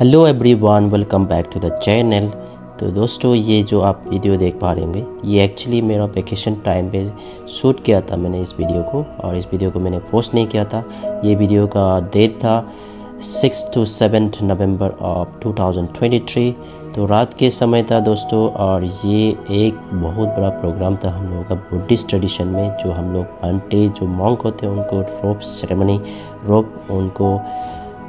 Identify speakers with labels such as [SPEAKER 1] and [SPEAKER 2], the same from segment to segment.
[SPEAKER 1] Hello everyone, welcome back to the channel. तो दोस्तों, ये जो आप वीडियो देख पा रहे होंगे, ये एक्चुअली मेरा वेकेशन टाइम पे शूट किया था मैंने इस वीडियो को, और इस वीडियो को मैंने पोस्ट नहीं किया था। ये वीडियो का डेट था सिक्स टू सेवेंथ नवंबर ऑफ़ 2023 तो रात के समय था दोस्तों, और ये एक बहुत बड़ा प्रोग्राम था हम लोगों का बुद्धिस्ट ट्रेडिशन में, जो हम लोग अंटे जो मॉन्क होते हैं, उनको रोप सेरेमनी रोप उनको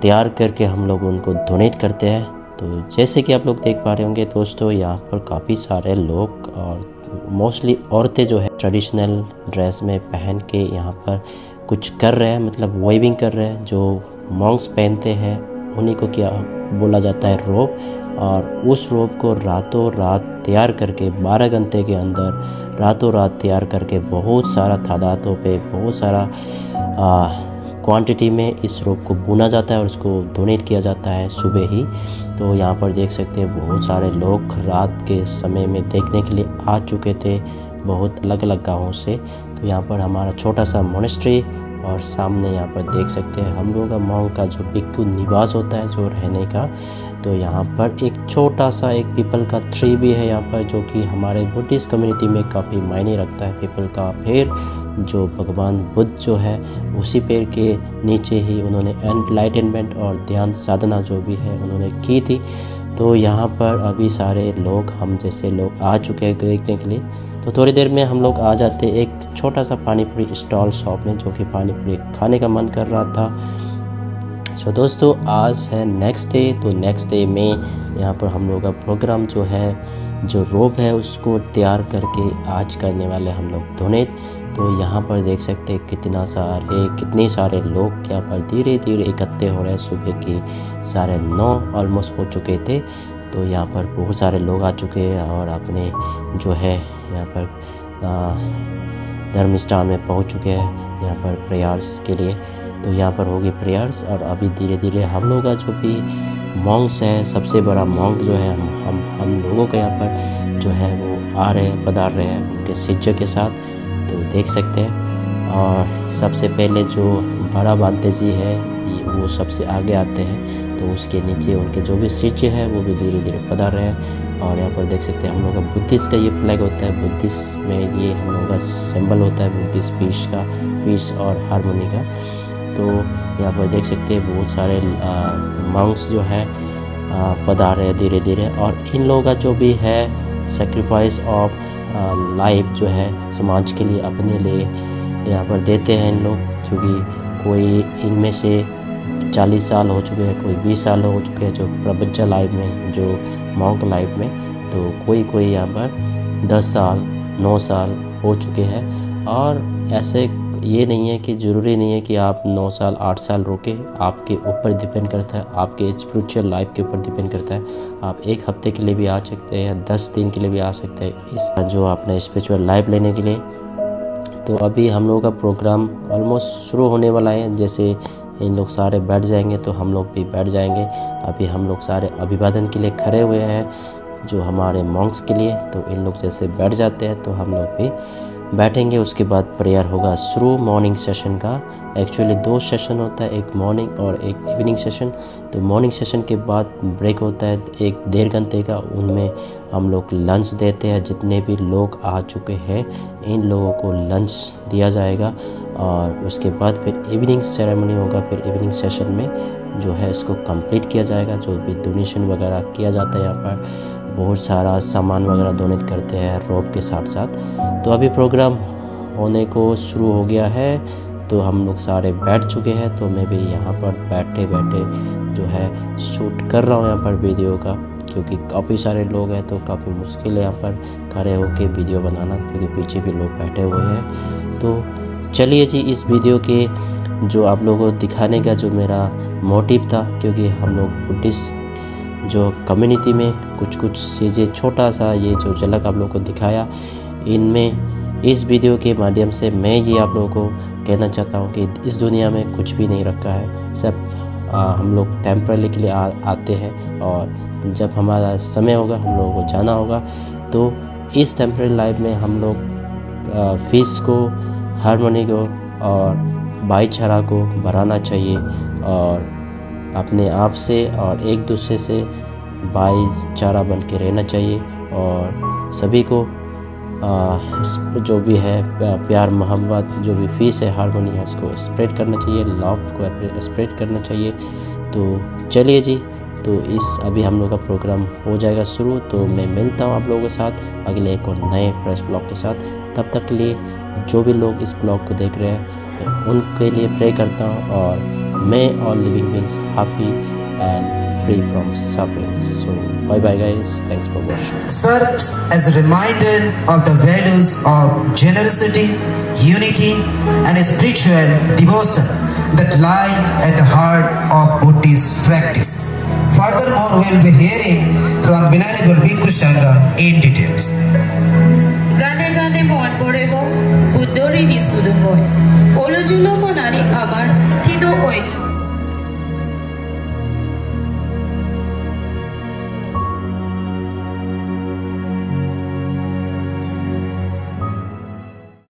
[SPEAKER 1] तैयार करके हम लोग उनको डोनेट करते हैं। तो जैसे कि आप लोग देख पा रहे होंगे दोस्तों यहाँ पर काफ़ी सारे लोग और मोस्टली औरतें जो है ट्रेडिशनल ड्रेस में पहन के यहाँ पर कुछ कर रहे हैं मतलब वेविंग कर रहे हैं जो मॉन्ग्स पहनते हैं उन्हीं को क्या बोला जाता है रोप और उस रोप को रातों रात तैयार करके 12 घंटे के अंदर रातों रात तैयार करके बहुत सारा तादादों पे बहुत सारा आ, क्वांटिटी में इस रोप को बुना जाता है और इसको डोनेट किया जाता है सुबह ही। तो यहाँ पर देख सकते हैं, बहुत सारे लोग रात के समय में देखने के लिए आ चुके थे बहुत अलग अलग गाँवों से। तो यहाँ पर हमारा छोटा सा मोनेस्ट्री और सामने यहाँ पर देख सकते हैं हम लोगों का मॉन्ग का जो भिक्खु निवास होता है, जो रहने का तो यहाँ पर एक छोटा सा एक पीपल का थ्री भी है यहाँ पर, जो कि हमारे बुद्धिस्ट कम्युनिटी में काफ़ी मायने रखता है पीपल का पेड़, जो भगवान बुद्ध जो है, उसी पेड़ के नीचे ही उन्होंने एनलाइटनमेंट और ध्यान साधना जो भी है उन्होंने की थी। तो यहाँ पर अभी सारे लोग, हम जैसे लोग आ चुके हैं देखने के लिए तो थोड़ी देर में हम लोग आ जाते एक छोटा सा पानीपुरी स्टॉल शॉप में, जो कि पानीपुरी खाने का मन कर रहा था। सो so, दोस्तों आज है नेक्स्ट डे तो नेक्स्ट डे में यहाँ पर हम लोग का प्रोग्राम जो है जो रोब है उसको तैयार करके आज करने वाले हम लोग डोनेट तो यहाँ पर देख सकते हैं कितना सारे कितने सारे लोग यहाँ पर धीरे धीरे इकट्ठे हो रहे हैं। सुबह के साढ़े नौ ऑलमोस्ट हो चुके थे तो यहाँ पर बहुत सारे लोग आ चुके हैं और अपने जो है यहाँ पर धर्म स्थान में पहुँच चुके हैं यहाँ पर प्रयास के लिए। तो यहाँ पर होगी प्रेयर्स और अभी धीरे धीरे हम लोग का जो भी मॉन्ग्स है, सबसे बड़ा मॉन्ग जो है हम हम हम लोगों के यहाँ पर जो है वो आ रहे हैं, पधार रहे हैं उनके सिज्ज के साथ। तो देख सकते हैं। और सबसे पहले जो बड़ा बांते जी है वो सबसे आगे आते हैं। तो उसके नीचे उनके जो भी सिज्ज है, वो भी धीरे धीरे पधार रहे हैं। और यहाँ पर देख सकते हैं हम लोग का बुद्धिस्ट का ये फ्लैग होता है। बुद्धिस्ट में ये हम लोग का सिंबल होता है बुद्धिस्ट फ़िश का फ़िश और हारमोनी का। तो यहाँ पर देख सकते हैं बहुत सारे माउंट्स जो है पधार रहे धीरे धीरे और इन लोगों का जो भी है सेक्रीफाइस ऑफ़ लाइफ जो है समाज के लिए अपने लिए यहाँ पर देते हैं इन लोग, क्योंकि कोई इनमें से 40 साल हो चुके हैं, कोई 20 साल हो चुके हैं जो प्रबंचा लाइफ में, जो माउंट लाइफ में तो कोई कोई यहाँ पर 10 साल 9 साल हो चुके हैं और ऐसे ये नहीं है कि ज़रूरी नहीं है कि आप नौ साल, आठ साल रोके। आपके ऊपर डिपेंड करता है, आपके स्पिरिचुअल लाइफ के ऊपर डिपेंड करता है। आप एक हफ़्ते के लिए भी आ सकते हैं, दस दिन के लिए भी आ सकते हैं। इस जो अपने स्पिरिचुअल लाइफ लेने के लिए। तो अभी हम लोगों का प्रोग्राम ऑलमोस्ट शुरू होने वाला है। जैसे इन लोग सारे बैठ जाएँगे तो हम लोग भी बैठ जाएँगे। अभी हम लोग सारे अभिवादन के लिए खड़े हुए हैं, जो हमारे मॉन्क्स के लिए। तो इन लोग जैसे बैठ जाते हैं तो हम लोग भी बैठेंगे, उसके बाद प्रेयर होगा। शुरू मॉर्निंग सेशन का। एक्चुअली दो सेशन होता है, एक मॉर्निंग और एक इवनिंग सेशन तो मॉर्निंग सेशन के बाद ब्रेक होता है, एक डेढ़ घंटे का। उनमें हम लोग लंच देते हैं। जितने भी लोग आ चुके हैं, इन लोगों को लंच दिया जाएगा। और उसके बाद फिर इवनिंग सेरेमनी होगा। फिर इवनिंग सेशन में जो है, इसको कंप्लीट किया जाएगा। जो भी डोनेशन वगैरह किया जाता है यहाँ पर। बहुत सारा सामान वगैरह डोनेट करते हैं रोप के साथ साथ। तो अभी प्रोग्राम होने को शुरू हो गया है तो हम लोग सारे बैठ चुके हैं तो मैं भी यहाँ पर बैठे बैठे जो है शूट कर रहा हूँ यहाँ पर वीडियो का, क्योंकि काफ़ी सारे लोग हैं तो काफ़ी मुश्किल है यहाँ पर खड़े होकर वीडियो बनाना, क्योंकि पीछे भी लोग बैठे हुए हैं। तो चलिए जी, इस वीडियो के जो आप लोगों को दिखाने का जो मेरा मोटिव था, क्योंकि हम लोग बुद्धिस्ट जो कम्युनिटी में कुछ कुछ चीज़ें छोटा सा ये जो झलक आप लोगों को दिखाया इनमें इस वीडियो के माध्यम से मैं ये आप लोगों को कहना चाहता हूँ कि इस दुनिया में कुछ भी नहीं रखा है। सब आ, हम लोग टेम्परली के लिए आ, आते हैं और जब हमारा समय होगा हम लोगों को जाना होगा तो इस टेम्पररी लाइफ में हम लोग फ़ीस को हारमोनी को और भाईचारा को बढ़ाना चाहिए और अपने आप से और एक दूसरे से भाईचारा बन के रहना चाहिए और सभी को जो भी है प्यार, मोहब्बत, जो भी फ़ीस है हारमोनी है इसको स्प्रेड करना चाहिए लव को स्प्रेड करना चाहिए। तो चलिए जी तो इस अभी हम लोग का प्रोग्राम हो जाएगा शुरू। तो मैं मिलता हूँ आप लोगों के साथ अगले एक और नए प्रेस ब्लॉग के साथ। तब तक के लिए जो भी लोग इस ब्लॉग को देख रहे हैं, उनके लिए प्रे करता हूँ और may all living beings happy and free from suffering. So bye bye guys. Thanks for watching.
[SPEAKER 2] Serves as a reminder of the values of generosity unity and spiritual devotion that lie at the heart of buddhist practice. Furthermore we'll be hearing from venerable bhikkhu sangha in details.
[SPEAKER 3] gane গানে মন পড়েব বুদ্ধরি যিশুর ভয়। অলজুলব নারী wait.